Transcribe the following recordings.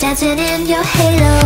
Dancing in your halo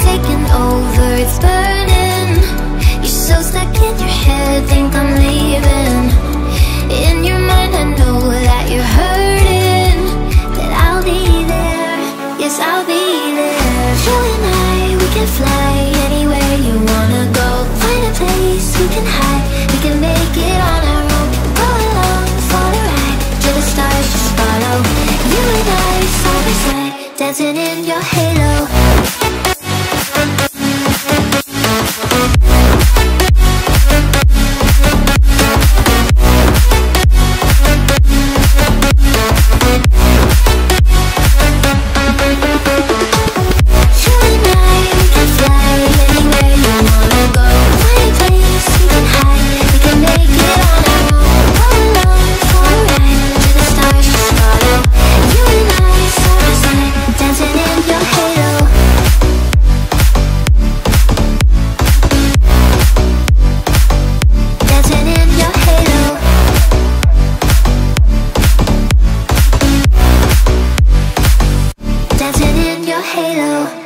taking over, it's burning. You're so stuck in your head, think I'm leaving. In your mind I know that you're hurting That I'll be there, yes I'll be there. You and I, we can fly anywhere you wanna go. Find a place we can hide, we can make it on our own. Go along, ride, the stars just follow. You and I, side by side, dancing in your halo. You.